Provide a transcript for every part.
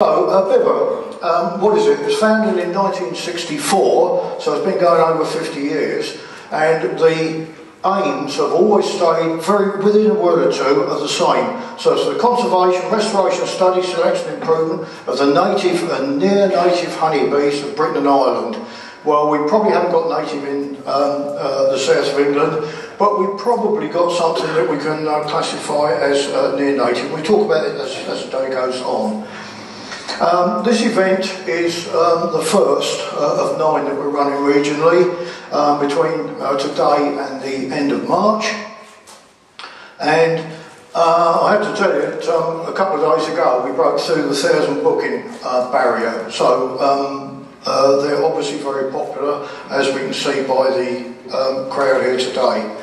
So, uh, BIBBA, um, what is it? It was founded in 1964, so it's been going over 50 years, and the aims have always stayed very within a word or two of the same. So it's the conservation, restoration, study, selection, improvement of the native and near native honeybees of Britain and Ireland. Well, we probably haven't got native in um, uh, the south of England, but we've probably got something that we can uh, classify as uh, near native. We talk about it as, as the day goes on. Um, this event is um, the first uh, of nine that we're running regionally um, between uh, today and the end of March. And uh, I have to tell you that um, a couple of days ago we broke through the thousand booking uh, barrier. So um, uh, they're obviously very popular, as we can see by the um, crowd here today.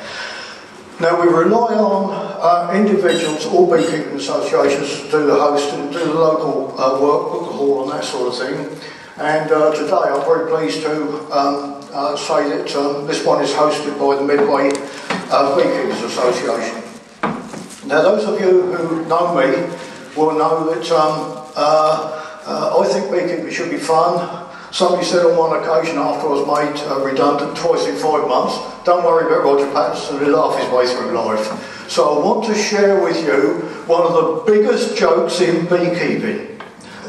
Now we rely on uh, individuals or beekeeping associations to do the hosting, do the local uh, work, book the hall and that sort of thing. And uh, today I'm very pleased to um, uh, say that um, this one is hosted by the Medway uh, Beekeepers Association. Now those of you who know me will know that um, uh, I think beekeeping should be fun. Somebody said on one occasion after I was made uh, redundant twice in five months, don't worry about Roger Patterson, he'll laugh his way through life. So I want to share with you one of the biggest jokes in beekeeping.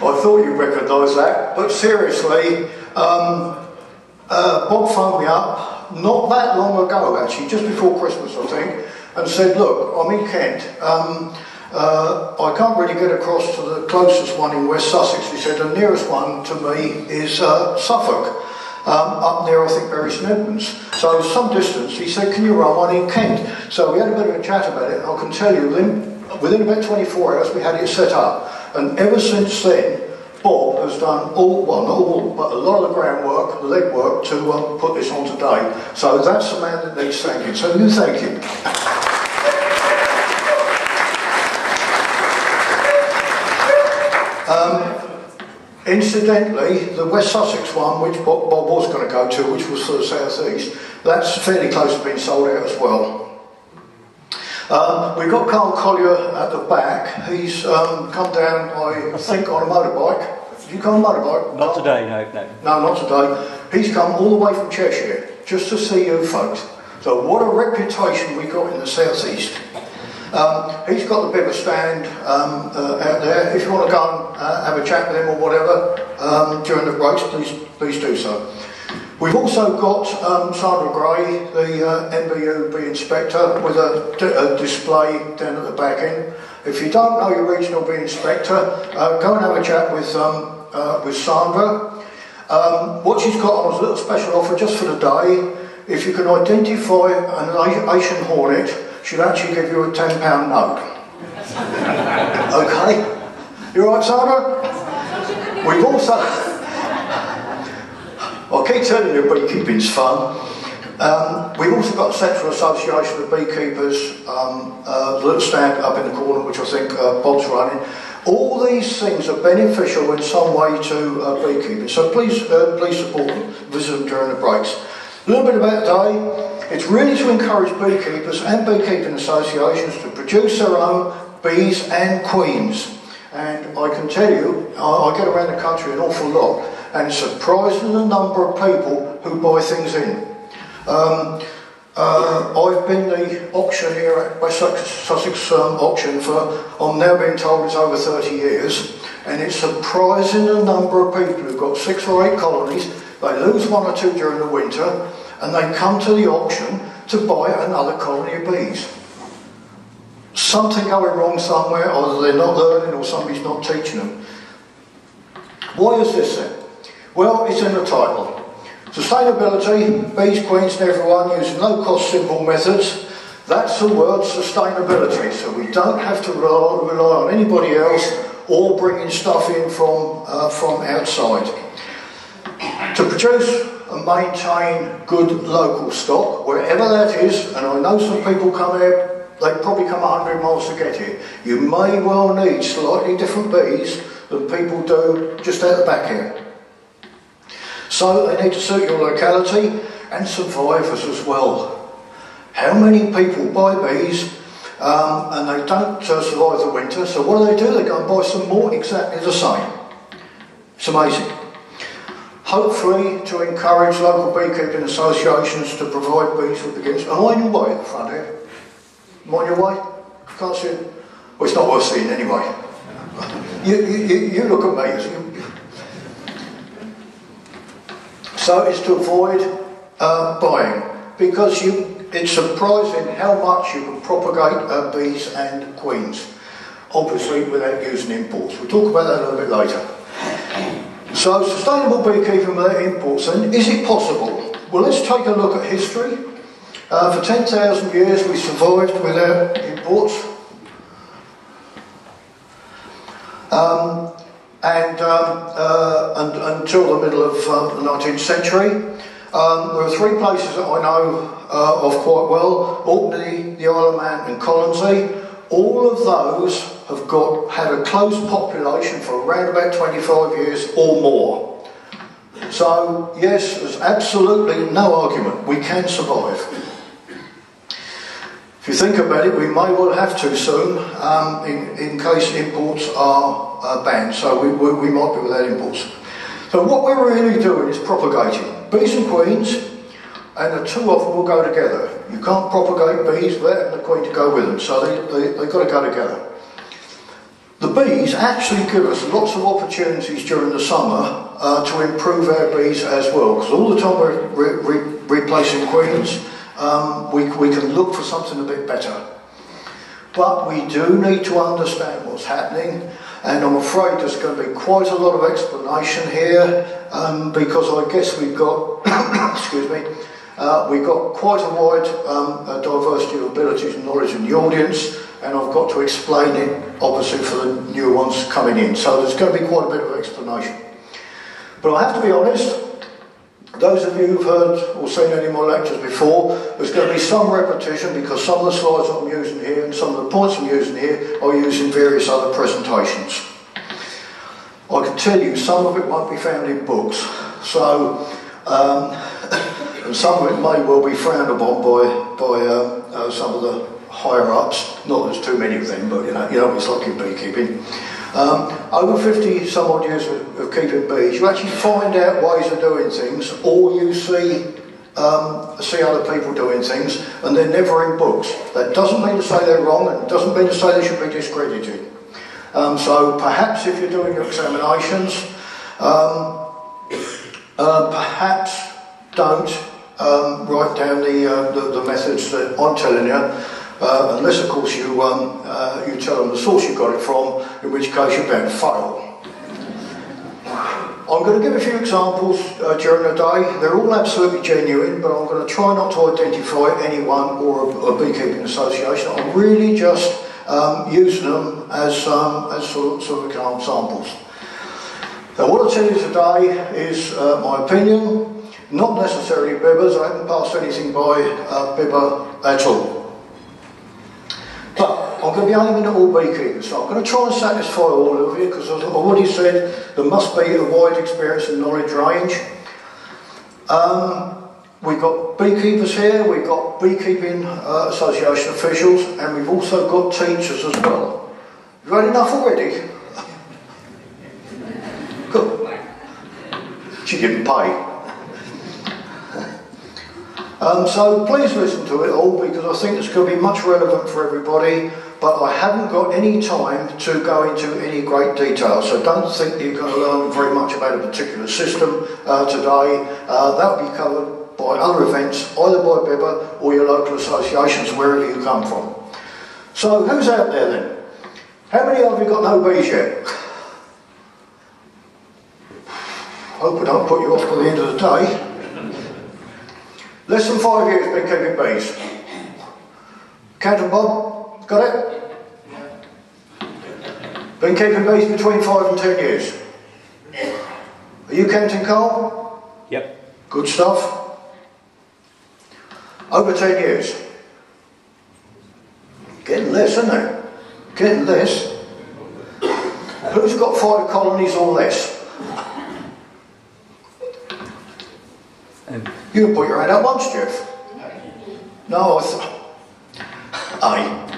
I thought you'd recognise that, but seriously, um, uh, Bob phoned me up not that long ago, actually, just before Christmas, I think, and said, Look, I'm in Kent. Um, uh, I can't really get across to the closest one in West Sussex. He said, The nearest one to me is uh, Suffolk. Um, up near, I think, Bury St Edmunds. So some distance. He said, can you run one in Kent? So we had a bit of a chat about it. I can tell you, within, within about 24 hours, we had it set up. And ever since then, Bob has done all, well, not all, but a lot of the groundwork, legwork to um, put this on today. So that's the man that needs thanking. So you thank him. Um, incidentally, the West Sussex one, which Bob, was going to go to, which was for the South East, that's fairly close to being sold out as well. Um, we've got Karl Colyer at the back. He's um, come down, I think, on a motorbike. Did you come on a motorbike? Not today, no, no. No, not today. He's come all the way from Cheshire just to see you folks. So what a reputation we got in the southeast. Um, he's got the bigger stand um, uh, out there. If you want to go and uh, have a chat with him or whatever um, during the breaks, please, please do so. We've also got um, Sandra Gray, the uh, NBU bee inspector, with a, a, display down at the back end. If you don't know your regional bee inspector, uh, go and have a chat with, um, uh, with Sandra. Um, what she's got on is a little special offer just for the day. If you can identify an Asian hornet, she'll actually give you a £10 note. okay? You alright, Sandra? We've also... I keep telling you beekeeping's fun. Um, we've also got a Central Association of Beekeepers, um, uh, little stand up in the corner, which I think uh, Bob's running. All these things are beneficial in some way to uh, beekeeping, so please, uh, please support them, visit them during the breaks. A little bit about the day. It's really to encourage beekeepers and beekeeping associations to produce their own bees and queens. And I can tell you, I, I get around the country an awful lot and surprising the number of people who buy things in. Um, uh, I've been the auctioneer at West Sussex um, auction for, I'm now being told it's over 30 years, and it's surprising the number of people who've got six or eight colonies, they lose one or two during the winter, and they come to the auction to buy another colony of bees. Something going wrong somewhere, either they're not learning or somebody's not teaching them. Why is this then? Well, it's in the title. Sustainability, bees, queens and everyone using low-cost simple methods. That's the word sustainability. So we don't have to rely, on anybody else or bringing stuff in from, uh, from outside. To produce and maintain good local stock, wherever that is, and I know some people come here, they probably come 100 miles to get here. You may well need slightly different bees than people do just out the back here. So they need to suit your locality and survivors as well. how many people buy bees um, and they don't uh, survive the winter, so what do they do? They go and buy some more exactly the same. It's amazing. Hopefully to encourage local beekeeping associations to provide bees with. Am I in your way at the front here? Am on your way? Can't see it? Well, it's not worth seeing anyway. You, you, you look at me. So it's to avoid uh, buying because you, it's surprising how much you can propagate uh, bees and queens, obviously without using imports. We'll talk about that a little bit later. So sustainable beekeeping without imports, and is it possible? Well, let's take a look at history. Uh, for 10,000 years we survived without imports. Um, and, um, uh, until the middle of um, the 19th century. Um, there are three places that I know uh, of quite well, Orkney, the Isle of Man and Colonsay. All of those have got had a close population for around about 25 years or more. So yes, there's absolutely no argument. We can survive. If you think about it, we may well have to soon um, in, in case imports are uh, banned, so we, we, we might be without imports. So what we're really doing is propagating. Bees and queens, and the two of them will go together. You can't propagate bees without the queen to go with them, so they, they, they've got to go together. The bees actually give us lots of opportunities during the summer uh, to improve our bees as well, because all the time we're re re replacing queens, um, we, we can look for something a bit better. But we do need to understand what's happening, and I'm afraid there's going to be quite a lot of explanation here, um, because I guess we've got, excuse me, uh, we've got quite a wide um, diversity of abilities and knowledge in the audience, and I've got to explain it, obviously, for the new ones coming in. So there's going to be quite a bit of explanation. But I have to be honest, those of you who've heard or seen any my lectures before, there's going to be some repetition because some of the slides I'm using here and some of the points I'm using here are used in various other presentations. I can tell you some of it won't be found in books, so um, and some of it may well be frowned upon by by uh, uh, some of the higher ups. Not there's too many of them, but you know, you know it's like in beekeeping. Um, over 50 some odd years of, of, keeping bees, you actually find out ways of doing things, or you see um, see other people doing things, and they're never in books. That doesn't mean to say they're wrong, and doesn't mean to say they should be discredited. Um, so perhaps if you're doing your examinations, um, uh, perhaps don't um, write down the, uh, the, the methods that I'm telling you. Uh, unless, of course, you, um, uh, you tell them the source you got it from, in which case you're bound to fail. I'm going to give a few examples uh, during the day. They're all absolutely genuine, but I'm going to try not to identify anyone or a, a beekeeping association. I'm really just um, using them as, um, as sort of, sort of examples. So what I'll tell you today is uh, my opinion, not necessarily BIBBA's. I haven't passed anything by uh, at all. But I'm going to be aiming at all beekeepers, so I'm going to try and satisfy all of you because I've already said, there must be a wide experience and knowledge range. Um, we've got beekeepers here, we've got beekeeping uh, association officials, and we've also got teachers as well. You've had enough already? Good. She didn't pay. Um, so please listen to it all because I think it's going to be much relevant for everybody. But I haven't got any time to go into any great detail, so don't think you're going to learn very much about a particular system uh, today. Uh, that will be covered by other events, either by BIBBA or your local associations, wherever you come from. So who's out there then? How many of you got no bees yet? Hope I don't put you off to the end of the day. Less than five years been keeping bees. Count Bob, got it? Been keeping bees between five and ten years. Are you counting Karl? Yep. Good stuff. Over ten years. Getting less, isn't it? Getting less. Who's got five colonies or less? You put your hand up once, Jeff. No, I, th- A.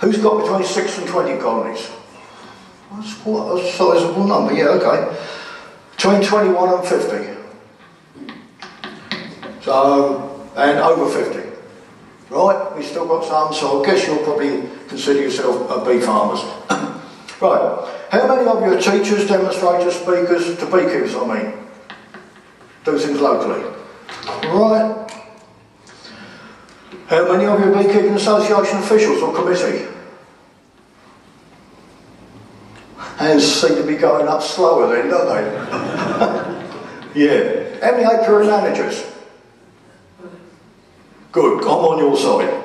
Who's got between 6 and 20 colonies? That's quite a sizable number, yeah, okay. Between 21 and 50. So, and over 50. Right, we've still got some, so I guess you'll probably consider yourself a bee farmers. right, how many of you are teachers, demonstrators, speakers, to beekeepers, I mean? Do things locally. Right. How many of you beekeeping association officials or committee? Hands seem to be going up slower then, don't they? yeah. How many apiary managers? Good, I'm on your side.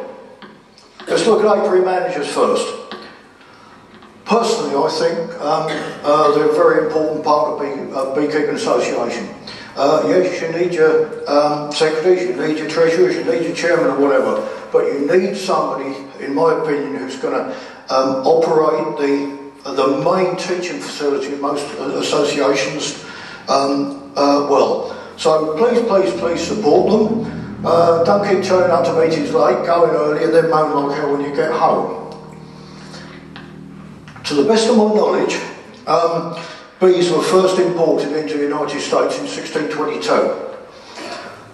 Let's look at apiary managers first. Personally, I think um, uh, they're a very important part of bee, uh, Beekeeping Association. Uh, yes, you need your um, secretaries, you need your treasurers, you need your chairman or whatever, but you need somebody, in my opinion, who's going to um, operate the the main teaching facility of most associations um, uh, well. So please, please, please support them. Uh, don't keep turning up to meetings late, going early and then moan like hell when you get home. To the best of my knowledge, um, bees were first imported into the United States in 1622.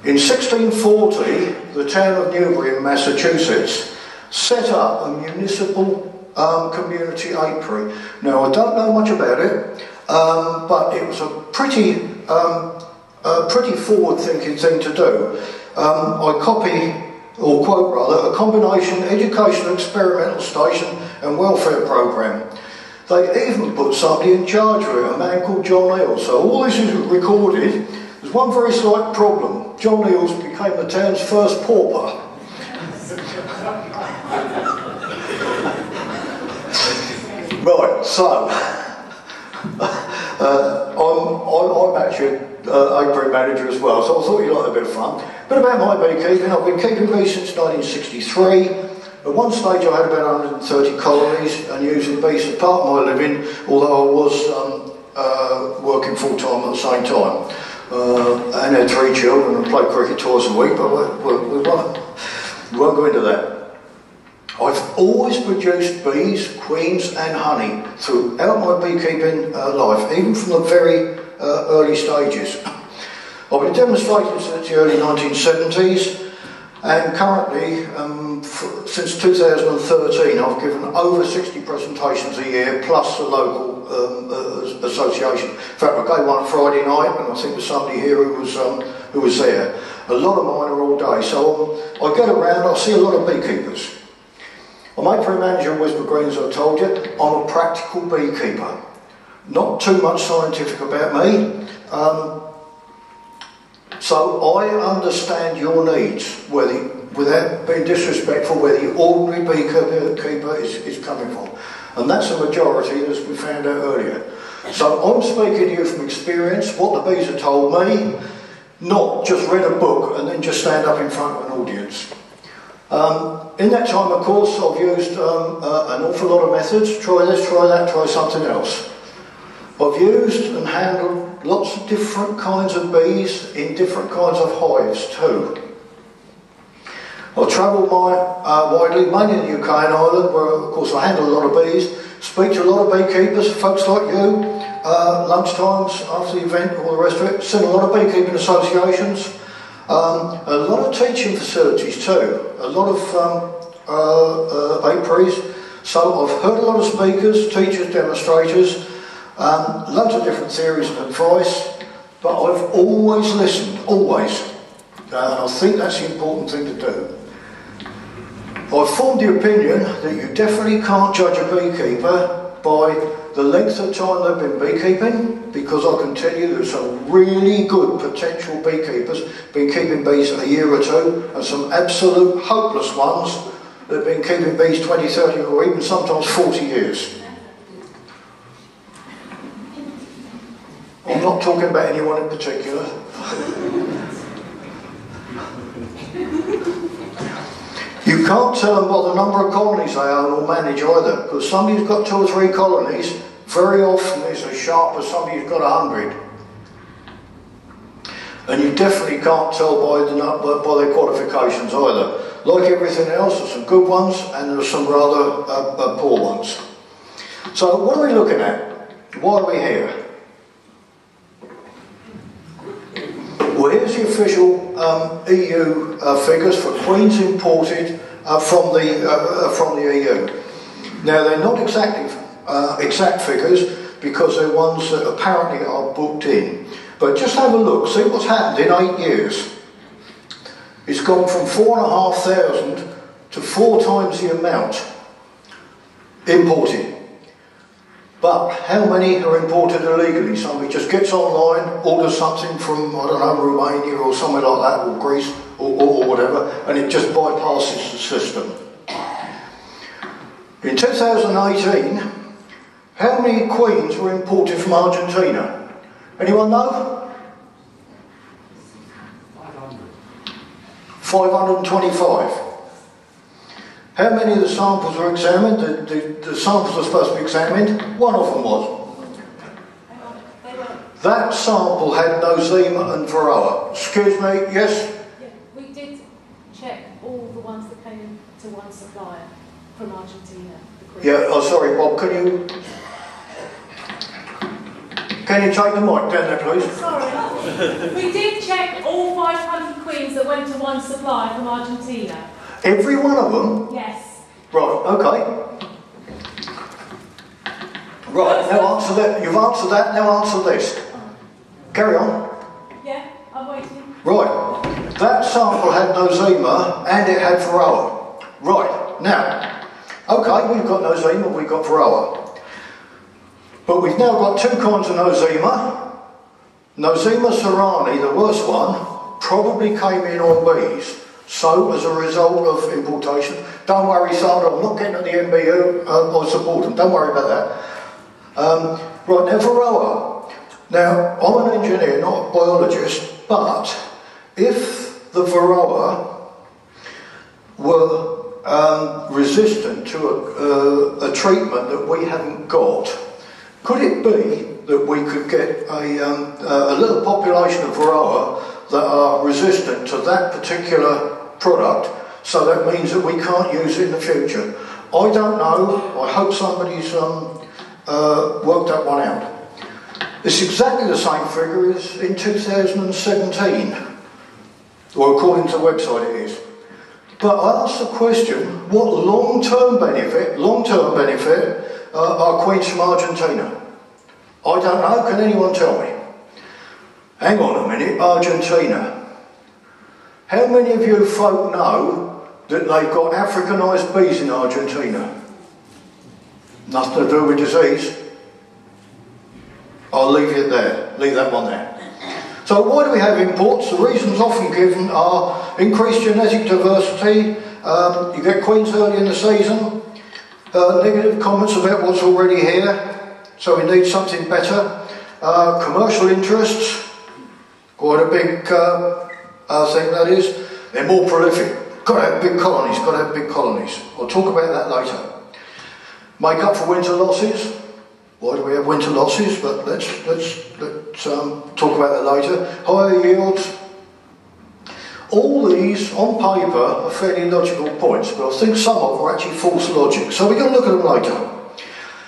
In 1640, the town of Newbury in Massachusetts set up a municipal um, community apiary. Now, I don't know much about it, um, but it was a pretty, um, a pretty forward-thinking thing to do. Um, I copy, or quote rather, a combination education experimental station and welfare program. They even put somebody in charge of it, a man called John Neal. So all this is recorded. There's one very slight problem. John Neals became the town's first pauper. right, so uh, I'm, I'm, I'm actually uh, apiary manager as well, so I thought you'd like a bit of fun. But about my beekeeping, I've been keeping bees since 1963. At one stage I had about 130 colonies and using bees as part of my living, although I was um, uh, working full time at the same time. Uh, and had three children and played cricket twice a week, but we, we, we, won't, we won't go into that. I've always produced bees, queens and honey throughout my beekeeping uh, life, even from the very uh, early stages. I've been demonstrating since the early 1970s and currently, um, since 2013, I've given over 60 presentations a year plus the local um, uh, association. In fact, I gave one Friday night and I think there's somebody here who was, um, who was there. A lot of mine are all day, so I get around, I see a lot of beekeepers. I'm apiary manager in Wisborough Green, as I told you. I'm a practical beekeeper. Not too much scientific about me. So I understand your needs, whether, without being disrespectful, where the ordinary beekeeper is, is coming from. And that's a majority, as we found out earlier. So I'm speaking to you from experience, what the bees have told me, not just read a book and then just stand up in front of an audience. Um, in that time, of course, I've used um, uh, an awful lot of methods. Try this, try that, try something else. I've used and handled lots of different kinds of bees in different kinds of hives too. I've travelled my, uh, widely, mainly in the UK and Ireland, where of course I handle a lot of bees, speak to a lot of beekeepers, folks like you, uh, lunchtimes after the event, all the rest of it, seen a lot of beekeeping associations, um, a lot of teaching facilities too, a lot of um, uh, uh, apiaries. So I've heard a lot of speakers, teachers, demonstrators, um, loads of different theories and advice, but I've always listened, always. Uh, and I think that's the important thing to do. I've formed the opinion that you definitely can't judge a beekeeper by the length of time they've been beekeeping, because I can tell you there's some really good potential beekeepers been keeping bees a year or two, and some absolute hopeless ones that have been keeping bees 20, 30, or even sometimes 40 years. I'm not talking about anyone in particular. You can't tell them what the number of colonies they own or manage either, because somebody who's got two or three colonies very often is as sharp as somebody who's got a hundred. And you definitely can't tell by, the, by their qualifications either. like everything else, there's some good ones and there's some rather uh, uh, poor ones. So what are we looking at? Why are we here? Well, here's the official um, EU uh, figures for queens imported uh, from the uh, uh, from the EU. Now they're not exactly exact figures because they're ones that apparently are booked in. But just have a look, see what's happened in eight years. It's gone from four and a half thousand to four times the amount imported. But how many are imported illegally? Somebody just gets online, orders something from, I don't know, Romania or somewhere like that, or Greece, or, or, or whatever, and it just bypasses the system. In 2018, how many queens were imported from Argentina? Anyone know? 500. 525. How many of the samples were examined? The, the, the samples are supposed to be examined. One of them was. That sample had Nosema and Varroa. Excuse me, yes? Yeah, we did check all the ones that came to one supplier from Argentina. Yeah, oh sorry Bob, can you... Can you take the mic down there please? Sorry. we did check all 500 queens that went to one supplier from Argentina. Every one of them? Yes. Right, okay. Right, now answer that. You've answered that, now answer this. Carry on. Yeah, I'm waiting. Right, that sample had Nosema and it had Varroa. Right, now, okay, we've got Nosema, we've got Varroa. But we've now got two kinds of Nosema. Nosema ceranae, the worst one, probably came in on bees. So, as a result of importation, don't worry, Sandra, I'm not getting at the NBU, uh, I support them, don't worry about that. Um, right, now Varroa. Now, I'm an engineer, not a biologist, but if the Varroa were um, resistant to a, uh, a, treatment that we haven't got, could it be that we could get a, um, a little population of Varroa that are resistant to that particular product, so that means that we can't use it in the future. I don't know, I hope somebody's um, uh, worked that one out. It's exactly the same figure as in 2017, or according to the website it is. But I ask the question, what long-term benefit, long-term benefit, uh, are queens from Argentina? I don't know, can anyone tell me? Hang on a minute, Argentina. How many of you folk know that they've got Africanised bees in Argentina? Nothing to do with disease. I'll leave it there. Leave that one there. So why do we have imports? The reasons often given are increased genetic diversity, um, you get queens early in the season, uh, negative comments about what's already here, so we need something better, uh, commercial interests, quite a big uh, I think that is. They're more prolific. Got to have big colonies, got to have big colonies. I'll talk about that later. Make up for winter losses. Why do we have winter losses? But let's, let's, let's um, talk about that later. Higher yields. All these, on paper, are fairly logical points, but I think some of them are actually false logic. So we're going to look at them later.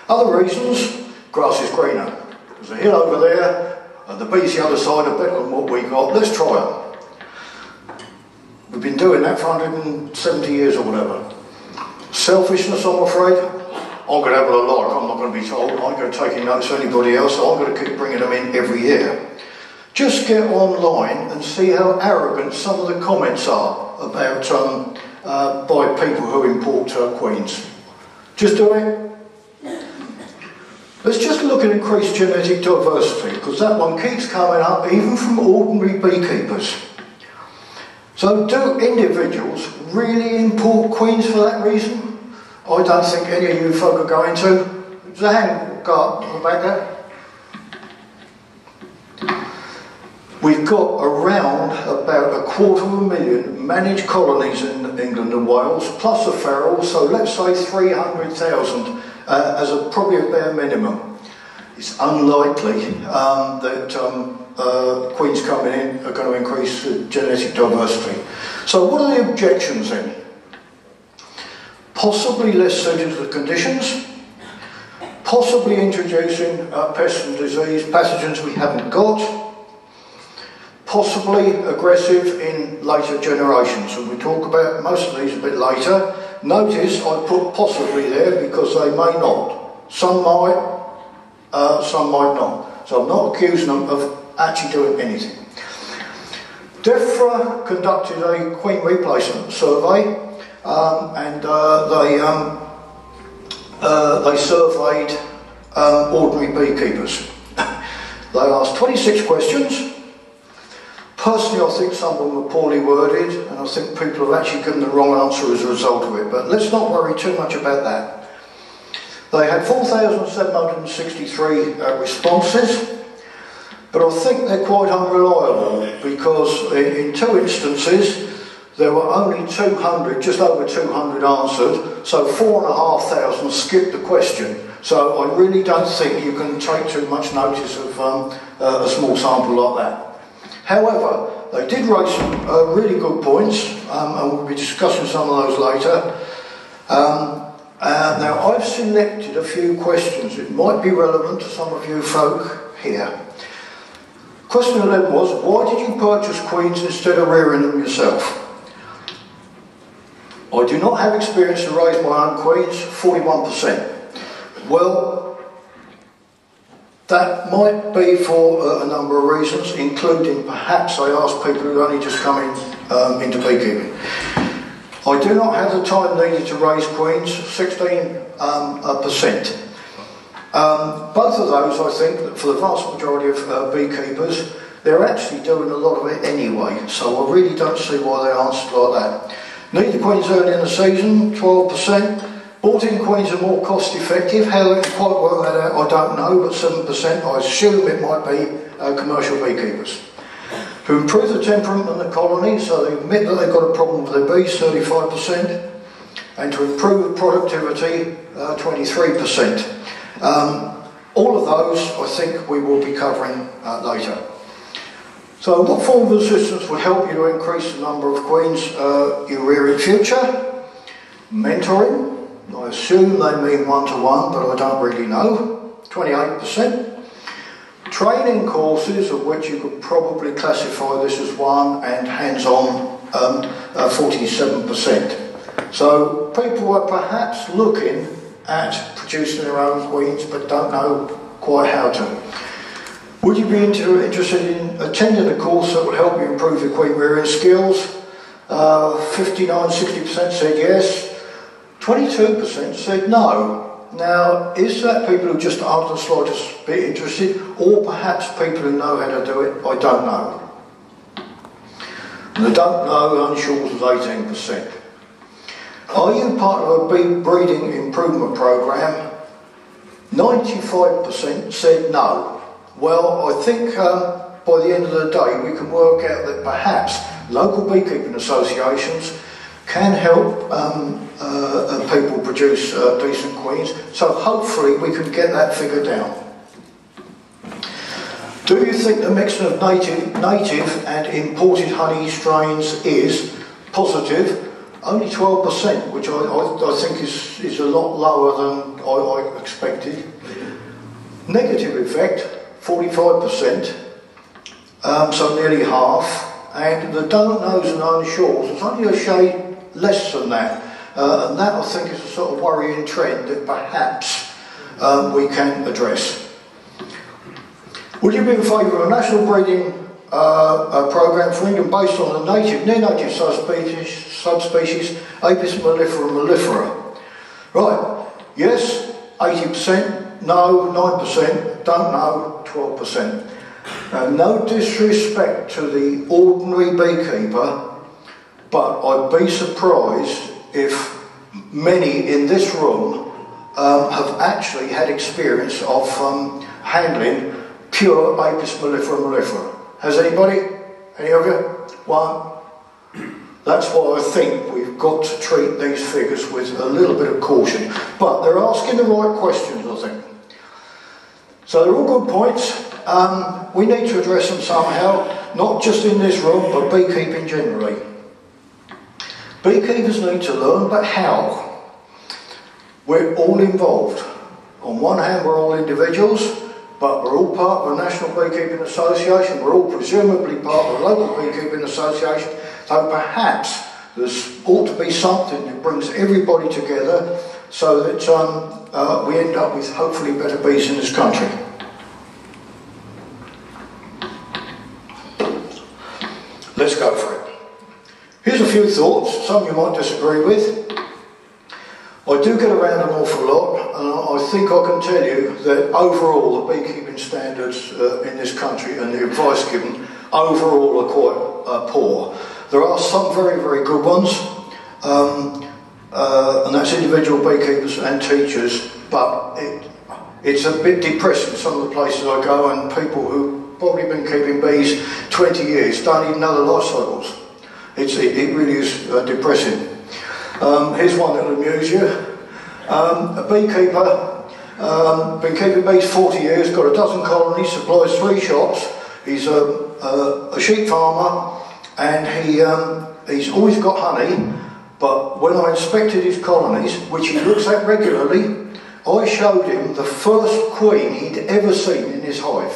Other reasons, grass is greener. There's a hill over there, and the bees the other side are better than what we got. Let's try them. We've been doing that for 170 years or whatever. Selfishness, I'm afraid. I'm going to have a lot. I'm not going to be told. I'm going to take notes of anybody else. I'm going to keep bringing them in every year. Just get online and see how arrogant some of the comments are about um, uh, by people who import queens. Just do it. Let's just look at increased genetic diversity because that one keeps coming up even from ordinary beekeepers. So do individuals really import queens for that reason? I don't think any of you folk are going to. There's a hand back there. We've got around about a quarter of a million managed colonies in England and Wales, plus a feral, so let's say 300,000 uh, as a probably a bare minimum. It's unlikely um, that um, uh, queens coming in are going to increase genetic diversity. So what are the objections then? Possibly less suited to the conditions, possibly introducing uh, pests and disease pathogens we haven't got, possibly aggressive in later generations, and we talk about most of these a bit later. Notice I put possibly there because they may not. Some might, uh, some might not. So I'm not accusing them of actually doing anything. DEFRA conducted a queen replacement survey um, and uh, they, um, uh, they surveyed um, ordinary beekeepers. they asked 26 questions. Personally, I think some of them were poorly worded, and I think people have actually given the wrong answer as a result of it. But let's not worry too much about that. They had 4,763 uh, responses. But I think they're quite unreliable because in, in two instances there were only 200, just over 200 answered, so four and a half thousand skipped the question. So I really don't think you can take too much notice of um, uh, a small sample like that. However, they did raise some uh, really good points, um, and we'll be discussing some of those later. Um, uh, now, I've selected a few questions. It might be relevant to some of you folk here. Question 11 was, why did you purchase queens instead of rearing them yourself? I do not have experience to raise my own queens, 41%. Well, that might be for uh, a number of reasons, including perhaps I asked people who only just come in, um, into beekeeping. I do not have the time needed to raise queens, 16. Um, percent. Um, both of those, I think, for the vast majority of uh, beekeepers, they're actually doing a lot of it anyway, so I really don't see why they answered like that. Need the queens early in the season, 12%. Bought-in queens are more cost effective. How they can quite work that out, I don't know, but 7%, I assume it might be uh, commercial beekeepers. To improve the temperament in the colony, so they admit that they've got a problem with their bees, 35%, and to improve productivity, uh, 23%. Um, all of those, I think, we will be covering uh, later. So what form of assistance would help you to increase the number of queens uh, you rear in future? Mentoring. I assume they mean one-to-one, but I don't really know. 28%. Training courses, of which you could probably classify this as one, and hands-on, um, uh, 47%. So people were perhaps looking at producing their own queens but don't know quite how to. Would you be interested in attending a course that would help you improve your queen rearing skills? Uh, 59, 60% said yes. 22% said no. Now, is that people who just aren't the slightest bit interested, or perhaps people who know how to do it? I don't know. The don't know unsure was 18%. Are you part of a breeding improvement program? 95% said no. Well, I think um, by the end of the day we can work out that perhaps local beekeeping associations can help um, uh, people produce uh, decent queens. So hopefully we can get that figure down. Do you think the mixing of native, native and imported honey strains is positive only 12%, which I, I, I, think is, is a lot lower than I, I expected. Negative effect, 45%, um, so nearly half. And the don't knows and unsures, it's only a shade less than that. Uh, and that I think is a sort of worrying trend that perhaps um, we can address. Would you be in favour of a national breeding uh, program for England based on the native, near-native subspecies, subspecies Apis mellifera mellifera. Right, yes, 80%, no, 9%, don't know, 12%. Now, no disrespect to the ordinary beekeeper, but I'd be surprised if many in this room um, have actually had experience of um, handling pure Apis mellifera mellifera. Has anybody? Any of you? One? That's why I think we've got to treat these figures with a little bit of caution. But they're asking the right questions, I think. So they're all good points. Um, we need to address them somehow, not just in this room, but beekeeping generally. Beekeepers need to learn, but how? We're all involved. On one hand, we're all individuals, but we're all part of a National Beekeeping Association. We're all presumably part of a local beekeeping association. So perhaps there ought to be something that brings everybody together so that um, uh, we end up with hopefully better bees in this country. Let's go for it. Here's a few thoughts, some you might disagree with. I do get around an awful lot, and I think I can tell you that overall the beekeeping standards uh, in this country and the advice given overall are quite uh, poor. There are some very, very good ones, um, uh, and that's individual beekeepers and teachers, but it, it's a bit depressing some of the places I go and people who've probably been keeping bees 20 years don't even know the life cycles. It's, it, it really is uh, depressing. Um, here's one that'll amuse you. Um, a beekeeper, um, been keeping bees 40 years, got a dozen colonies, supplies three shops. He's a, a, a sheep farmer and he, um, he's always got honey. But when I inspected his colonies, which he looks at regularly, I showed him the first queen he'd ever seen in his hive.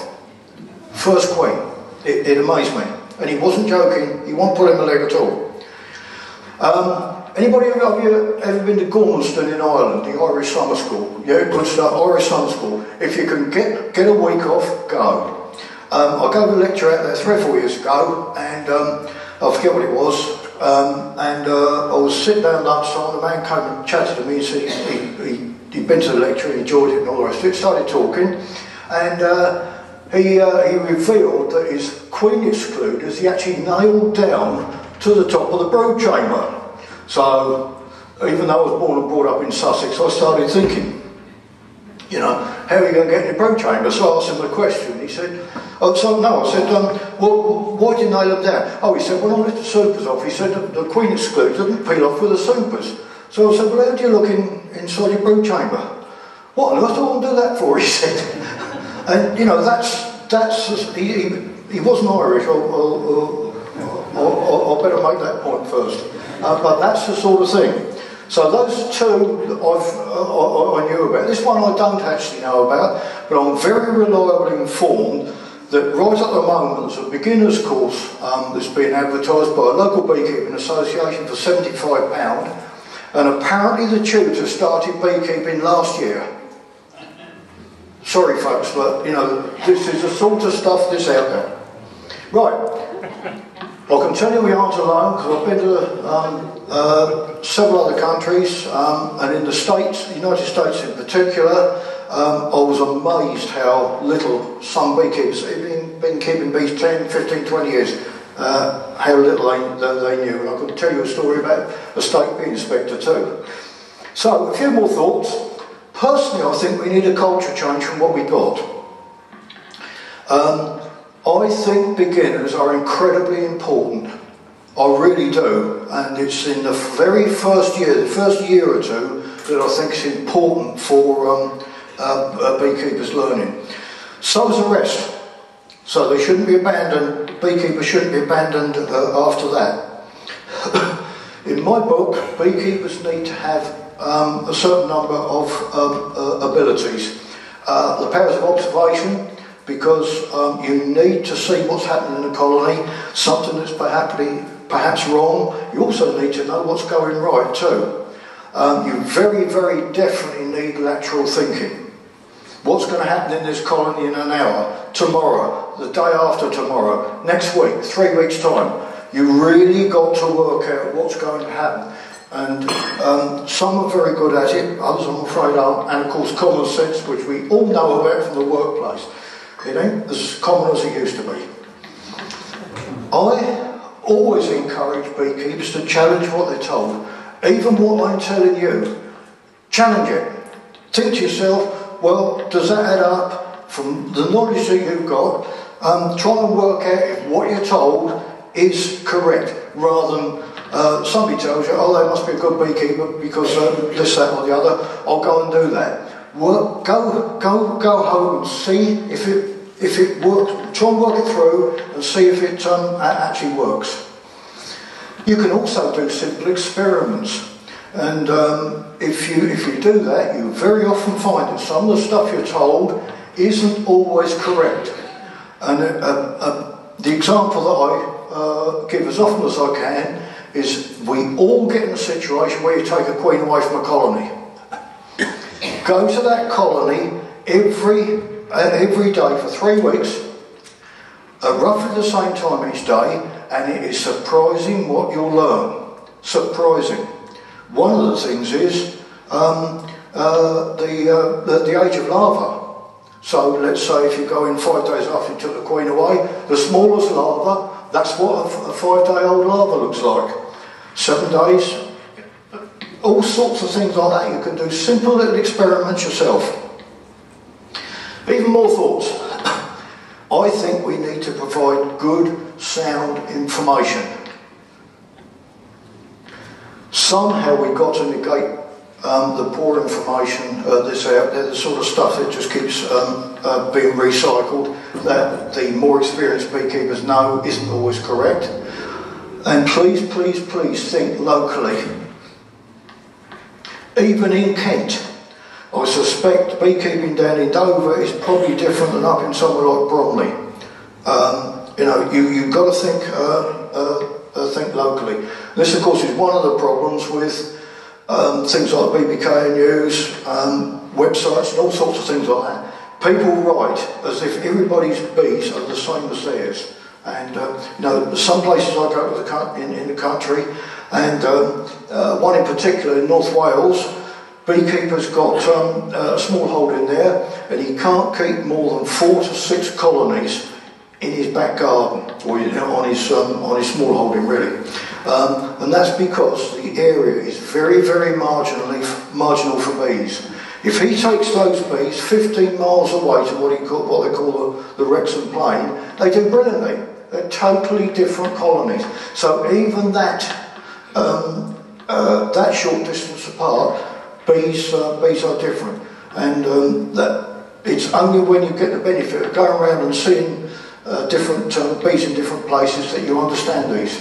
First queen. It, it amazed me. And he wasn't joking, he wasn't pulling the leg at all. Um, Anybody of you ever been to Gormanston in Ireland, the Irish summer school? Yeah, good Irish summer school. If you can get, get a week off, go. Um, I gave a lecture out there three or four years ago, and um, I forget what it was. Um, and uh, I was sitting down lunchtime, and a man came and chatted to me and said he, he, he'd been to the lecture and enjoyed it and all the rest of it. Started talking, and uh, he, uh, he revealed that his queen excluders he actually nailed down to the top of the brood chamber. So, even though I was born and brought up in Sussex, I started thinking, you know, how are you going to get in the brood chamber? So I asked him a question. He said, oh, so no, I said, um, well, why did you nail them down? Oh, he said, well, I lift the supers off, he said, the, the queen excludes didn't peel off with the supers. So I said, well, how do you look in, inside your brood chamber? What on earth do I do that for? He said. and, you know, that's, that's, he, he, he wasn't Irish, I better make that point first. Uh, but that's the sort of thing. So those two uh, I knew about. This one I don't actually know about, but I'm very reliably informed that right at the moment there's a beginner's course um, that's being advertised by a local beekeeping association for £75 and apparently the tutor started beekeeping last year. Sorry folks, but you know, this is the sort of stuff that's out there. Right. I can tell you we aren't alone because I've been to um, uh, several other countries um, and in the States, the United States in particular, um, I was amazed how little some beekeepers, been, been keeping bees 10, 15, 20 years, uh, how little they, they knew. And I could tell you a story about a state bee inspector too. So, a few more thoughts. Personally, I think we need a culture change from what we got. I think beginners are incredibly important. I really do. And it's in the very first year, the first year or two, that I think is important for um, uh, beekeepers learning. So is the rest. So they shouldn't be abandoned, beekeepers shouldn't be abandoned uh, after that. in my book, beekeepers need to have um, a certain number of um, uh, abilities. Uh, the powers of observation, because um, you need to see what's happening in the colony, something that's perhaps, wrong. You also need to know what's going right too. Um, you very, very definitely need lateral thinking. What's going to happen in this colony in an hour, tomorrow, the day after tomorrow, next week, three weeks' time? You really got to work out what's going to happen. And um, some are very good at it, others I'm afraid aren't. And of course, common sense, which we all know about from the workplace. It ain't as common as it used to be. I always encourage beekeepers to challenge what they're told. Even what I'm telling you, challenge it. Think to yourself, well, does that add up from the knowledge that you've got? Um, try and work out if what you're told is correct, rather than uh, somebody tells you, oh, they must be a good beekeeper because uh, this, that, or the other. I'll go and do that work, go, go, go home and see if it, if it works, try and work it through and see if it um, actually works. You can also do simple experiments. And um, if, you, if you do that, you very often find that some of the stuff you're told isn't always correct. And uh, uh, the example that I uh, give as often as I can is we all get in a situation where you take a queen away from a colony. Go to that colony every, uh, every day for three weeks, at roughly the same time each day, and it is surprising what you'll learn. Surprising. One of the things is um, uh, the, uh, the, the age of larva. So let's say if you go in five days after you took the queen away, the smallest larva, that's what a, a five-day-old larva looks like. Seven days, all sorts of things like that. You can do simple little experiments yourself. Even more thoughts. I think we need to provide good, sound information. Somehow we've got to negate um, the poor information uh, that's out there, the sort of stuff that just keeps um, uh, being recycled, that the more experienced beekeepers know isn't always correct. And please, please, please think locally. Even in Kent, I suspect beekeeping down in Dover is probably different than up in somewhere like Bromley. Um, you know, you, you've got to think, uh, uh, uh, think locally. This, of course, is one of the problems with um, things like BBKA News, um, websites, and all sorts of things like that. People write as if everybody's bees are the same as theirs. And uh, you know, some places I go to the in, in the country, and um, uh, one in particular in North Wales, beekeeper's got um, a small hold in there, and he can't keep more than four to six colonies in his back garden, or you know, on his um, on his small holding really, um, and that's because the area is very very marginally marginal for bees. If he takes those bees 15 miles away to what, he call, what they call the, the Wrexham Plain, they do brilliantly. They're totally different colonies. So even that, um, uh, that short distance apart, bees, uh, bees are different. And um, that it's only when you get the benefit of going around and seeing uh, different um, bees in different places that you understand these.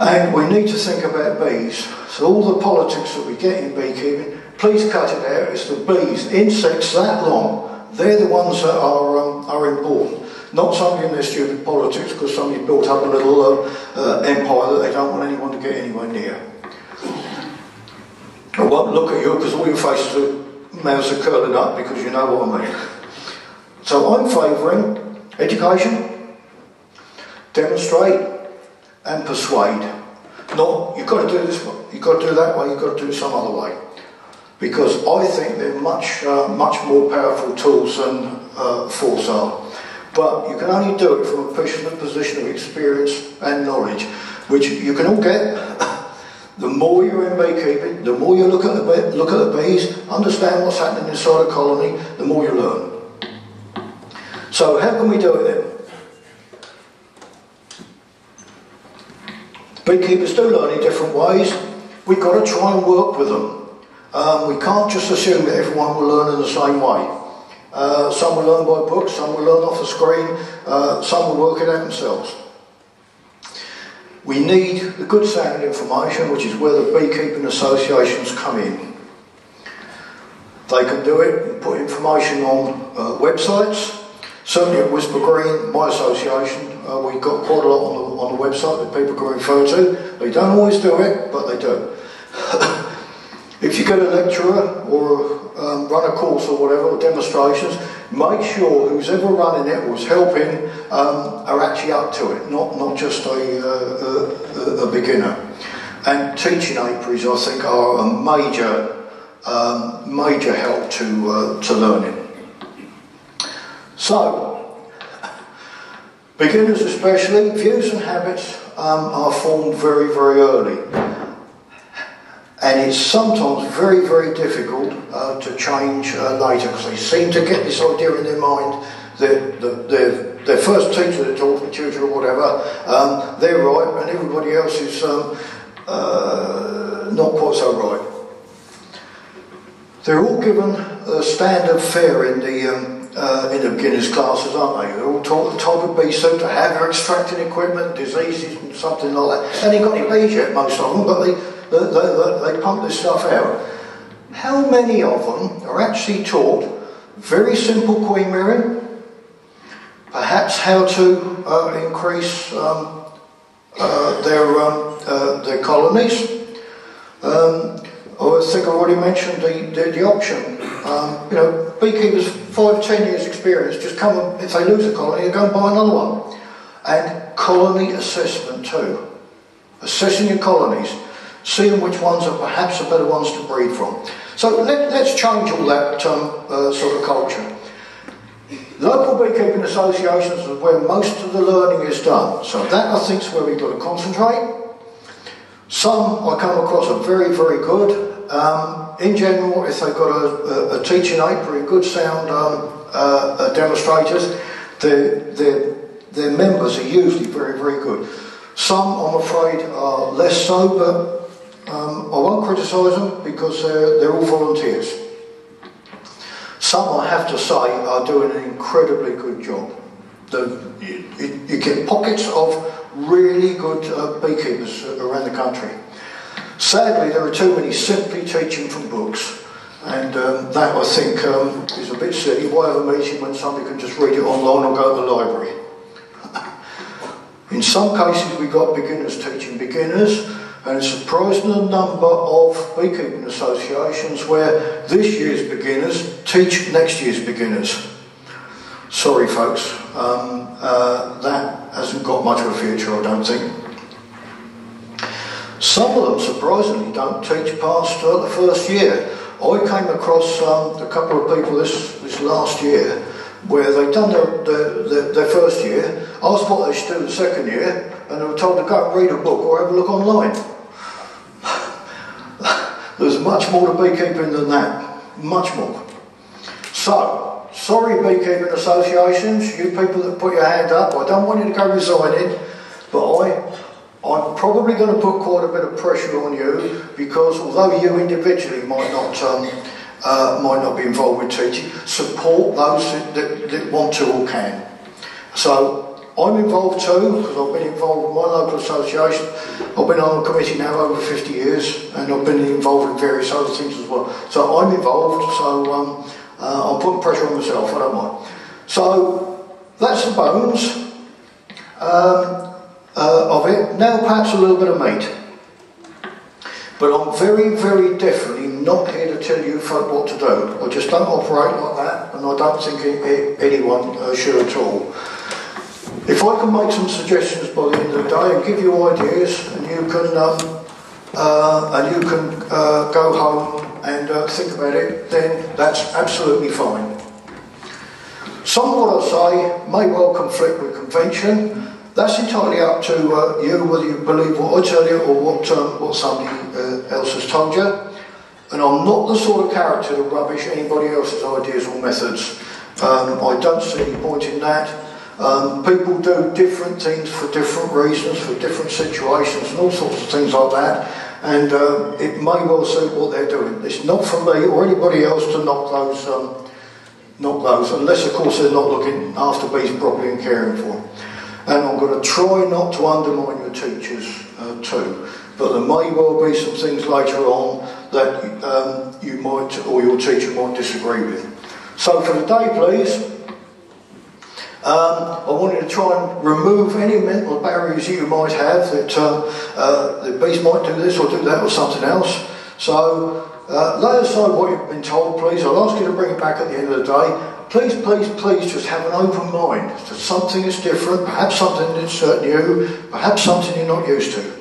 And we need to think about bees. So all the politics that we get in beekeeping, please cut it out. It's the bees, insects that long. They're the ones that are, um, are important. Not somebody in their stupid politics because somebody built up a little uh, uh, empire that they don't want anyone to get anywhere near. I won't look at you because all your faces are, mouths are curling up because you know what I mean. So I'm favouring education, demonstrate and persuade. Not, you've got to do this, you've got to do that way, you've got to do it some other way. Because I think they're much, uh, much more powerful tools than uh, force are. But you can only do it from a position of experience and knowledge, which you can all get. the more you're in beekeeping, the more you look at the look at the bees, understand what's happening inside a colony, the more you learn. So how can we do it then? Beekeepers do learn in different ways. We've got to try and work with them. Um, we can't just assume that everyone will learn in the same way. Uh, some will learn by books, some will learn off the screen, uh, some will work it out themselves. We need the good sound information, which is where the beekeeping associations come in. They can do it and put information on uh, websites. Certainly at Wisborough Green, my association, uh, we've got quite a lot on the, on the website that people can refer to. They don't always do it, but they do. if you get a lecturer or um, run a course or whatever, or demonstrations, make sure who's ever running it or is helping um, are actually up to it, not, not just a, uh, a, a beginner. And teaching apiaries, I think, are a major, um, major help to, uh, to learning. So, beginners especially, views and habits um, are formed very, very early. And it's sometimes very, very difficult uh, to change uh, later because they seem to get this idea in their mind that the, their, their first teacher that taught the tutor or whatever, um, they're right and everybody else is um, uh, not quite so right. They're all given a standard fare in the, um, uh, in the beginners classes, aren't they? They're all taught the type of bee suit to have their extracting equipment, diseases and something like that. And they got any bees yet, most of them, but they, they, they, they pump this stuff out. How many of them are actually taught very simple queen rearing, perhaps how to uh, increase um, uh, their, um, uh, their colonies. Um, I think I already mentioned the, the, the option. Um, you know, beekeepers, five, ten years experience, just come, and, if they lose a colony, go and buy another one. And colony assessment too. Assessing your colonies, seeing which ones are perhaps the better ones to breed from. So let, us change all that um, uh, sort of culture. Local beekeeping associations is where most of the learning is done. So that I think is where we've got to concentrate. Some I come across are very, very good. Um, in general, if they've got a, a, a teaching aid, pretty good sound um, uh, uh, demonstrators, their, their, their members are usually very, very good. Some, I'm afraid, are less so, but um, I won't criticise them because they're, they're all volunteers. Some, I have to say, are doing an incredibly good job. The, you, you, get pockets of really good uh, beekeepers around the country. Sadly, there are too many simply teaching from books, and um, that I think um, is a bit silly. Why have a meeting when somebody can just read it online or go to the library? In some cases, we've got beginners teaching beginners, and surprising number of beekeeping associations where this year's beginners teach next year's beginners. Sorry, folks, um, uh, that hasn't got much of a future, I don't think. Some of them, surprisingly, don't teach past uh, the first year. I came across um, a couple of people this, this last year where they'd done their, their, their, their first year, asked what they should do the second year, and they were told to go and read a book or have a look online. There's much more to beekeeping than that. Much more. So, sorry beekeeping associations, you people that put your hand up, I don't want you to go resigning, but I, I'm probably going to put quite a bit of pressure on you because although you individually might not um, uh, might not be involved with teaching, support those that, that, that want to or can. So I'm involved too, because I've been involved with my local association. I've been on the committee now over 50 years, and I've been involved in various other things as well. So I'm involved, so um, uh, I'm putting pressure on myself, I don't mind. So that's the bones um, uh, of it. Now perhaps a little bit of meat. But I'm very, very definitely not here to tell you folk what to do. I just don't operate like that, and I don't think anyone uh, should at all. If I can make some suggestions by the end of the day and give you ideas, and you can um, uh, and you can uh, go home and uh, think about it, then that's absolutely fine. Some of what I say may well conflict with convention. That's entirely up to uh, you whether you believe what I tell you or what um, what somebody uh, else has told you. And I'm not the sort of character to rubbish anybody else's ideas or methods. Um, I don't see any point in that. Um, people do different things for different reasons, for different situations, and all sorts of things like that. And uh, it may well suit what they're doing. It's not for me or anybody else to knock those, um, knock those, unless of course they're not looking after bees properly and caring for them. And I'm going to try not to undermine your teachers uh, too. But there may well be some things later on that um, you might or your teacher might disagree with. So for the day, please. Um, I wanted to try and remove any mental barriers you might have that uh, uh, the beast might do this or do that or something else. So uh, us know what you've been told, please. I'll ask you to bring it back at the end of the day. Please, please, please just have an open mind to something that's different, perhaps something that's new, perhaps something you're not used to.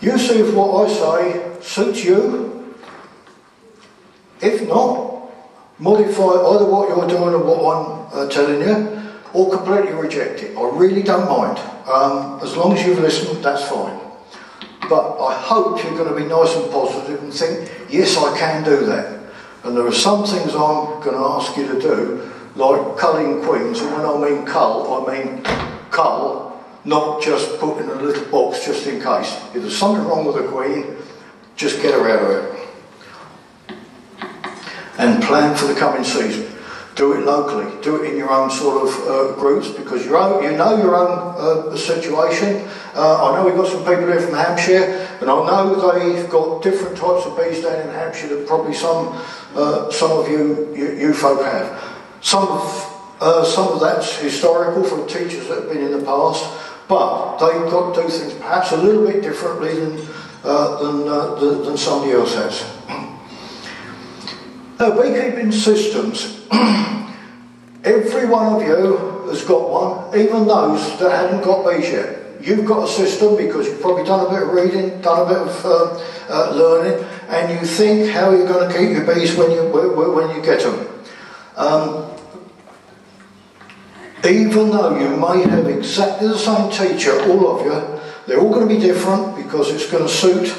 You see if what I say suits you. If not, modify either what you're doing or what I'm uh, telling you or completely reject it. I really don't mind. Um, as long as you've listened, that's fine. But I hope you're going to be nice and positive and think, yes, I can do that. And there are some things I'm going to ask you to do, like culling queens. And when I mean cull, I mean cull, not just put in a little box just in case. If there's something wrong with a queen, just get her out of it. And plan for the coming season. Do it locally, do it in your own sort of uh, groups because you you know your own uh, situation. Uh, I know we've got some people here from Hampshire, and I know they've got different types of bees down in Hampshire that probably some uh, some of you, you, you folk have. Some of uh, some of that's historical from teachers that have been in the past, but they've got to do things perhaps a little bit differently than uh, than, than, than somebody else has. Now, beekeeping systems, every one of you has got one, even those that haven't got bees yet. You've got a system because you've probably done a bit of reading, done a bit of uh, uh, learning, and you think how you're going to keep your bees when you when you get them. Um, even though you may have exactly the same teacher, all of you, they're all going to be different because it's going to suit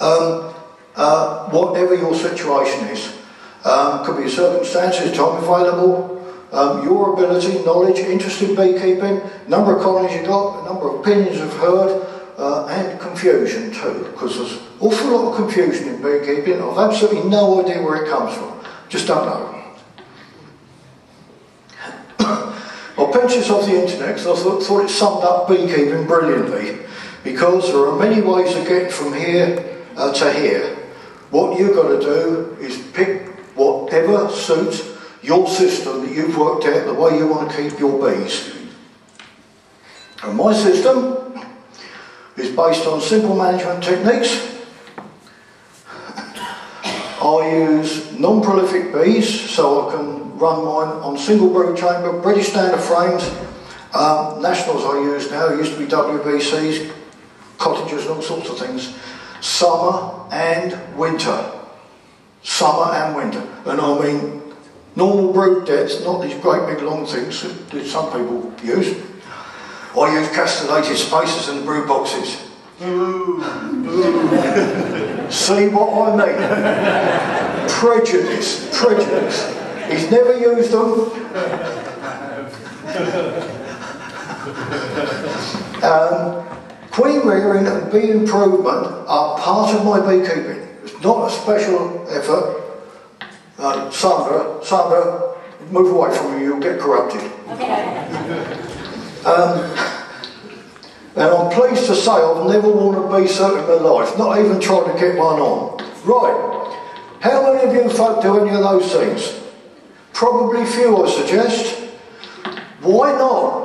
um, uh, whatever your situation is. Um, could be circumstances, time available, um, your ability, knowledge, interest in beekeeping, number of colonies you've got, number of opinions you've heard, uh, and confusion too, because there's an awful lot of confusion in beekeeping. I've absolutely no idea where it comes from. Just don't know. I'll pinch this off the internet because I thought, thought it summed up beekeeping brilliantly because there are many ways of getting from here uh, to here. What you've got to do is pick whatever suits your system that you've worked out the way you want to keep your bees. And my system is based on simple management techniques. I use non-prolific bees so I can run mine on single brood chamber, British standard frames. Um, nationals I use now used to be WBCs, cottages and all sorts of things. Summer and winter summer and winter. And I mean normal brood debts, not these great big long things that some people use. I use castellated spacers the brood boxes. See what I mean? prejudice, prejudice. He's never used them. um, queen rearing and bee improvement are part of my beekeeping not a special effort. Uh, Sandra, Sandra, move away from me, you'll get corrupted. um, and I'm pleased to say I've never worn a bee suit in my life, not even tried to get one on. Right, how many of you folk do any of those things? Probably few, I suggest. Why not?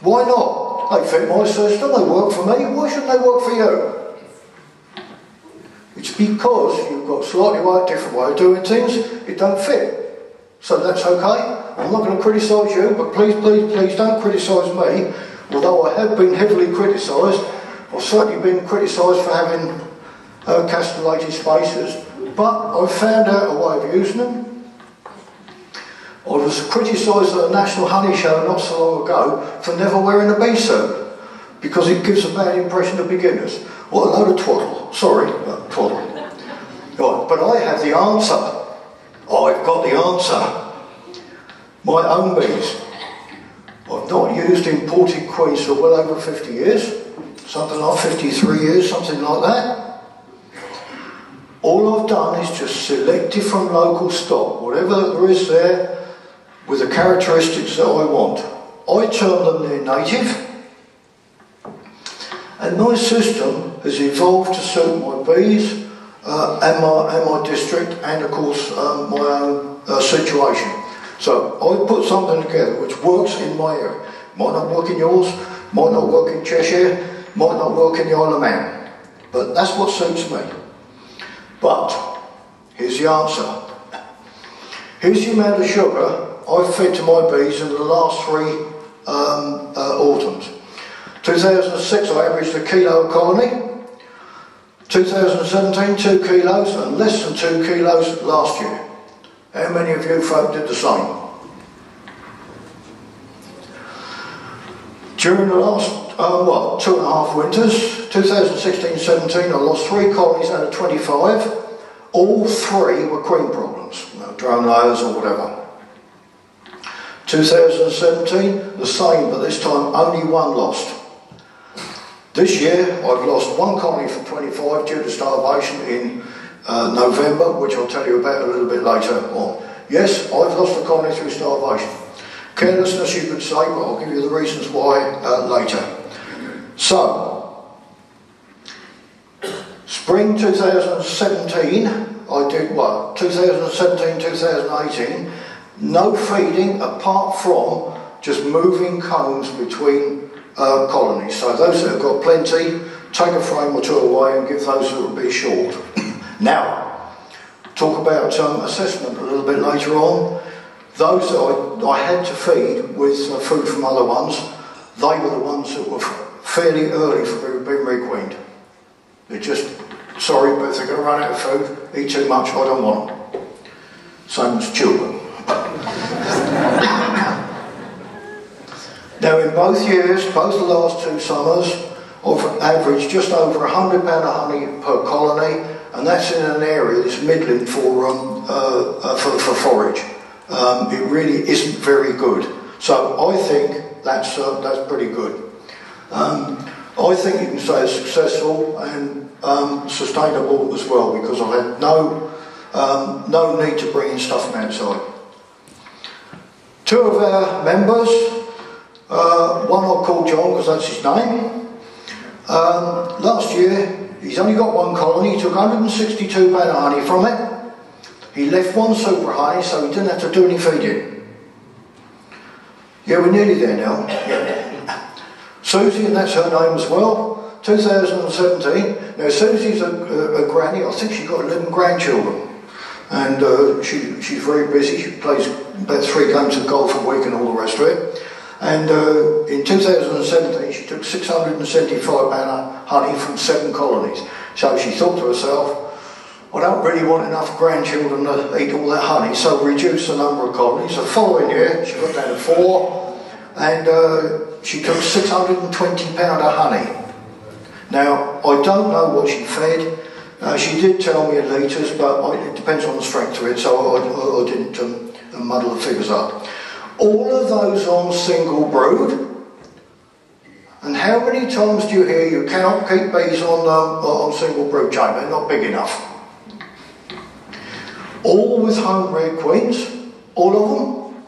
Why not? They fit my system, they work for me, why shouldn't they work for you? It's because you've got slightly right, different way of doing things, it don't fit. So that's okay. I'm not going to criticise you, but please, please, please don't criticise me. Although I have been heavily criticised, I've certainly been criticised for having uh, castellated spacers, but I've found out a way of using them. I was criticised at a National Honey Show not so long ago for never wearing a bee suit because it gives a bad impression to beginners. What a load of twaddle. Sorry, but twaddle. Right, but I have the answer. I've got the answer. My own bees. I've not used imported queens for well over 50 years. Something like 53 years, something like that. All I've done is just selected from local stock, whatever there is there, with the characteristics that I want. I turn them near native, and my system has evolved to suit my bees uh, and, my, and my district and of course um, my own uh, situation. So I put something together which works in my area. Might not work in yours, might not work in Cheshire, might not work in the Isle of Man. But that's what suits me. But here's the answer. Here's the amount of sugar I've fed to my bees in the last three um, uh, autumns. 2006 I averaged a kilo a colony. 2017 2 kilos and less than 2 kilos last year. How many of you folk did the same? During the last, uh, what, two and a half winters, 2016-17, I lost three colonies out of 25. All three were queen problems, drone layers or whatever. 2017, the same, but this time only one lost. This year, I've lost one colony from 25 due to starvation in uh, November, which I'll tell you about a little bit later on. Yes, I've lost a colony through starvation. Carelessness, you could say, but I'll give you the reasons why uh, later. So, spring 2017, I did what? 2017, 2018, no feeding apart from just moving combs between uh, colonies. So those that have got plenty, take a frame or two away and give those that will be short. now, talk about um, assessment a little bit later on. Those that I, I had to feed with uh, food from other ones, they were the ones that were fairly early for being requeened. They're just, sorry, but if they're going to run out of food, eat too much, I don't want them. Same as children. now in both years, both the last two summers, I've averaged just over £100 of honey per colony, and that's in an area that's midland for, um, uh, uh, for, for forage. Um, it really isn't very good. So I think that's, uh, that's pretty good. Um, I think you can say it's successful and um, sustainable as well because I had no, um, no need to bring in stuff from outside. Two of our members, uh, one I'll call John because that's his name. Um, last year, he's only got one colony, he took 162 pound of honey from it. He left one super high, so he didn't have to do any feeding. Yeah, we're nearly there now. Susie, and that's her name as well, 2017. Now, Susie's a, a, a granny, I think she's got 11 grandchildren. And uh, she, she's very busy, she plays about three games of golf a week and all the rest of it. And uh, in 2017, she took 675 pound of honey from seven colonies. So she thought to herself, I don't really want enough grandchildren to eat all that honey, so reduce the number of colonies. The following year, she got down to four, and uh, she took 620 pound of honey. Now, I don't know what she fed. Uh, she did tell me in litres, but I, it depends on the strength of it, so I, I, I didn't um, muddle the figures up. All of those on single brood. And how many times do you hear you cannot keep bees on, um, on single brood chamber? They're not big enough. All with home bred queens, all of them.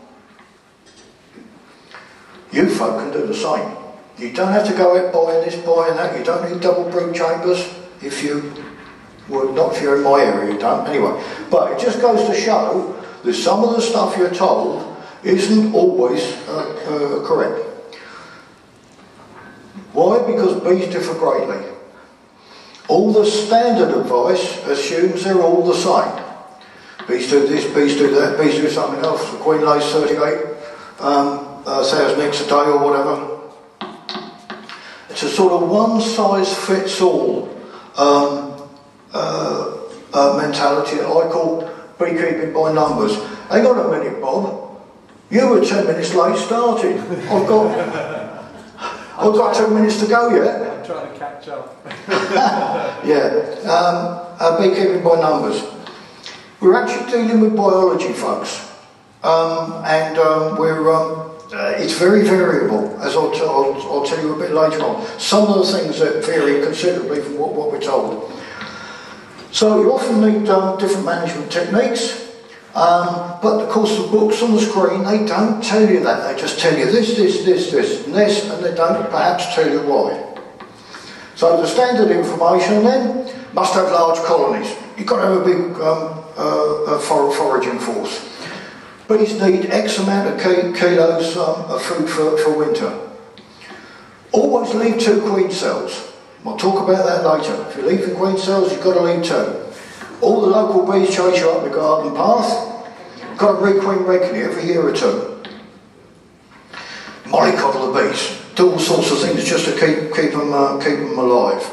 You folk can do the same. You don't have to go out buying this, buying that. You don't need double brood chambers if you well, not if you're in my area, you don't. Anyway, but it just goes to show that some of the stuff you're told isn't always uh, uh, correct. Why? Because bees differ greatly. All the standard advice assumes they're all the same. Bees do this, bees do that, bees do something else. The queen lays 38 um, uh, thousand eggs a day or whatever. It's a sort of one size fits all um, uh, uh, mentality that I call beekeeping by numbers. Hang on a minute, Bob. You were 10 minutes late starting. I've got, I've got two minutes to go yet. I'm trying to catch up. yeah, um, uh, beekeeping by numbers. We're actually dealing with biology, folks. Um, and um, we're, um, uh, it's very variable, as I'll, t- I'll, I'll, tell you a bit later on. Some of the things that vary considerably from what, what we're told. So you often need um, different management techniques. Um, but of course, the books on the screen, they don't tell you that. They just tell you this, this, this, this, and this, and they don't perhaps tell you why. So the standard information then must have large colonies. You've got to have a big um, uh, for foraging force. Bees need X amount of kilos um, of food for, for winter. Always leave two queen cells. We'll talk about that later. If you're leaving queen cells, you've got to leave two. All the local bees chase you up the garden path. Got to requeen regularly every year or two. Mollycoddle the bees. Do all sorts of things just to keep, keep, them, uh, keep them alive.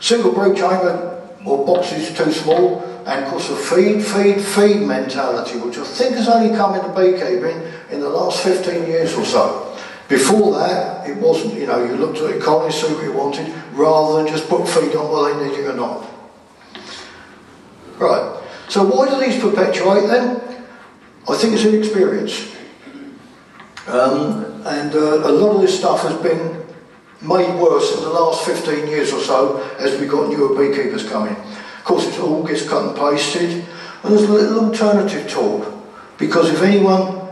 Single brood chamber or boxes too small. And of course the feed, feed, feed mentality, which I think has only come into beekeeping in the last 15 years or so. Before that, it wasn't, you know, you looked at the economy, see what you wanted, rather than just put feed on whether they needed or not. Right, so why do these perpetuate then? I think it's inexperience. Um, and uh, a lot of this stuff has been made worse in the last 15 years or so as we've got newer beekeepers coming. Of course, it all gets cut and pasted. And there's a little alternative talk. Because if anyone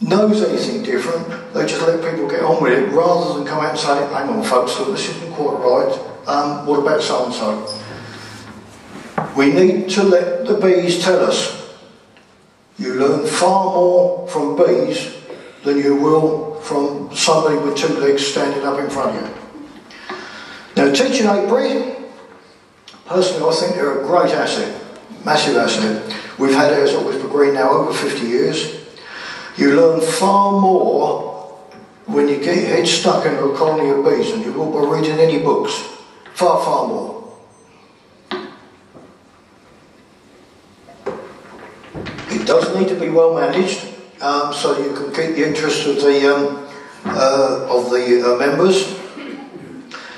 knows anything different, they just let people get on with it rather than come out and say, hang on folks, look, this isn't quite right. Um, what about so and so? We need to let the bees tell us. You learn far more from bees than you will from somebody with two legs standing up in front of you. Now, teaching apiary, personally, I think they're a great asset, massive asset. We've had ours at Wisborough Green now over 50 years. You learn far more when you get your head stuck into a colony of bees than you will by reading any books. Far, far more. It does need to be well managed um, so you can keep the interest of the um, uh, of the uh, members.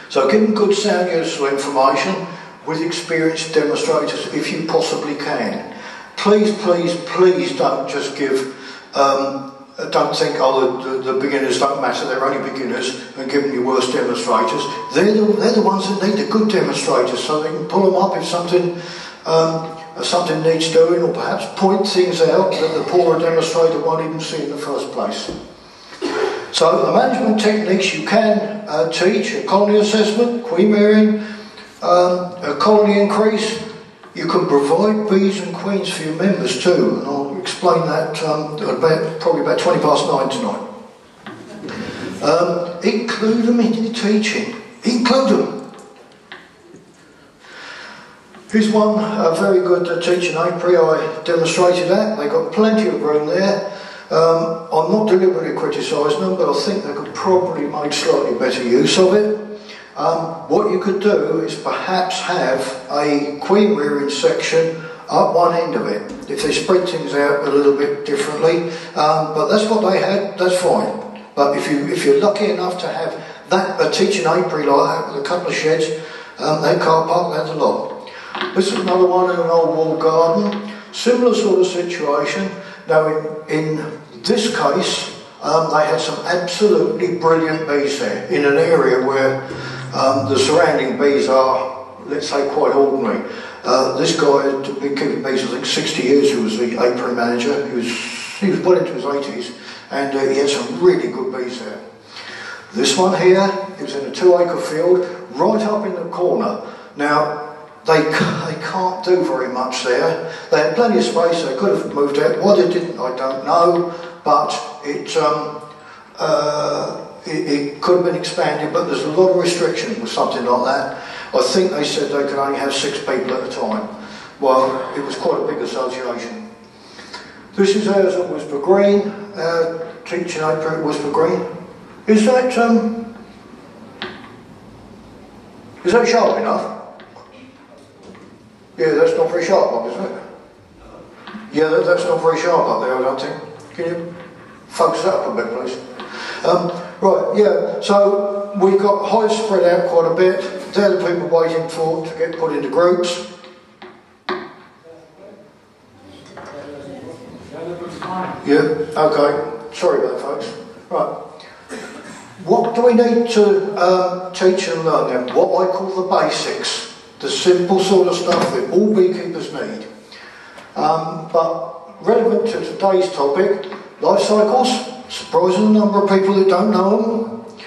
So give them good sound useful information with experienced demonstrators if you possibly can. Please, please, please don't just give um, don't think, oh, the, the, beginners don't matter, they're only beginners, and give them your worst demonstrators. They're the, they're the ones that need the good demonstrators, so they can pull them up if something, um, something needs doing, or perhaps point things out that the poorer demonstrator won't even see in the first place. So the management techniques you can uh, teach, a colony assessment, queen rearing, um, a colony increase, you can provide bees and queens for your members too, and I'll explain that um, about, probably about 20 past nine tonight. Um, include them in your teaching. Include them. Here's one a very good uh, teaching apiary I demonstrated that. They got plenty of room there. Um, I'm not deliberately criticising them, but I think they could probably make slightly better use of it. Um, what you could do is perhaps have a queen rearing section up one end of it. If they spread things out a little bit differently, um, but that's what they had. That's fine. But if you if you're lucky enough to have that a teaching apiary like that with a couple of sheds, um, that car park that's a lot. This is another one in an old wall garden. Similar sort of situation. Now in in this case, um, they had some absolutely brilliant bees there in an area where um, the surrounding bees are, let's say, quite ordinary. Uh, this guy had been keeping bees, I think, 60 years, He was the apiary manager. He was, he was well into his 80s, and uh, he had some really good bees there. This one here, it was in a two acre field, right up in the corner. Now, they, they can't do very much there. They had plenty of space, they could have moved out. Why they didn't, I don't know, but it, um, uh, it, it, could have been expanded, but there's a lot of restrictions with something like that. I think they said they could only have six people at a time. Well, it was quite a big association. This is ours at Wisborough Green, uh, teaching apiary at Wisborough Green. Is that, um, is that sharp enough? Yeah, that's not very sharp up, isn't it? Yeah, that, that's not very sharp up there, I don't think. Can you focus that up a bit, please? Um, right, yeah, so we've got hives spread out quite a bit. They're the people waiting for to get put into groups. Yeah, okay. Sorry about that, folks. Right. What do we need to um, teach and learn then? What I call the basics, the simple sort of stuff that all beekeepers need. Um, but relevant to today's topic, life cycles, surprising number of people that don't know them.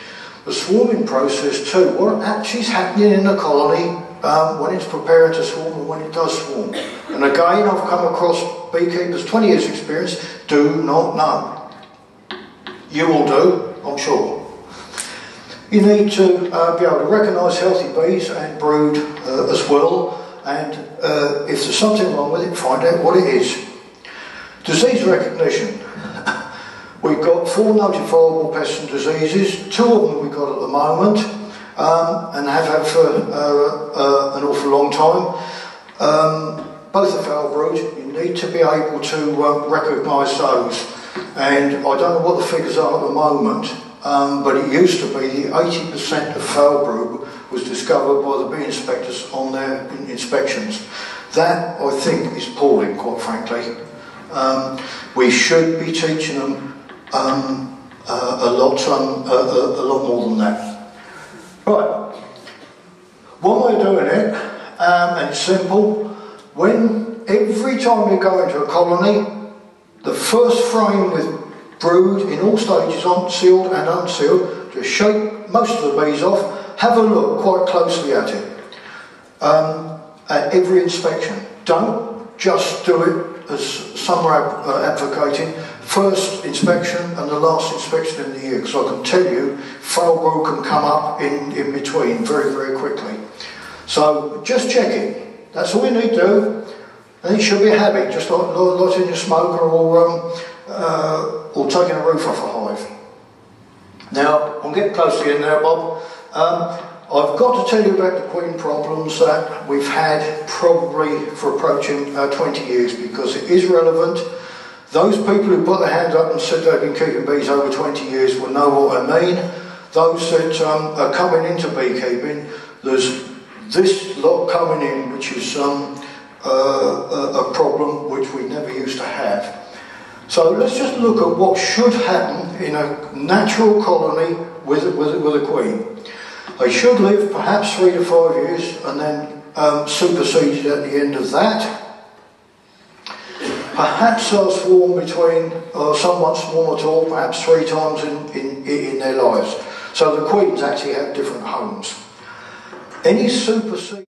The swarming process too, what actually is happening in a colony um, when it's preparing to swarm and when it does swarm. And again, I've come across beekeepers, 20 years experience, do not know. You will do, I'm sure. You need to uh, be able to recognise healthy bees and brood uh, as well, and uh, if there's something wrong with it, find out what it is. Disease recognition. We've got four notifiable pests and diseases, two of them we've got at the moment, um, and have had for uh, uh, an awful long time. Um, both are foul brood, you need to be able to um, recognise those. And I don't know what the figures are at the moment, um, but it used to be 80% of foul brood was discovered by the bee inspectors on their inspections. That, I think, is appalling, quite frankly. Um, we should be teaching them um, uh, a lot, um, a, a, a, lot more than that. Right. One way of doing it, um, and it's simple, when every time you go into a colony, The first frame with brood in all stages, on sealed and unsealed. Just shake most of the bees off. Have a look quite closely at it. Um, at every inspection. Don't just do it as some are uh, advocating. First inspection and the last inspection in the year, because I can tell you, foul brood can come up in, in between very, very quickly. So just check it. That's all you need to do. And it should be a habit, just like lighting your smoker or, um, uh, or taking a roof off a hive. Now, I'm getting close to the end now, Bob. Um, I've got to tell you about the queen problems that we've had probably for approaching uh, 20 years because it is relevant. Those people who put their hands up and said they've been keeping bees over 20 years will know what I mean. Those that um, are coming into beekeeping, there's this lot coming in which is um, uh, a problem which we never used to have. So let's just look at what should happen in a natural colony with, with, with a queen. They should live perhaps three to five years and then um, superseded at the end of that. Perhaps they'll swarm between, or somewhat swarm at all, perhaps three times in, in, in their lives. So the queens actually have different homes. Any supersede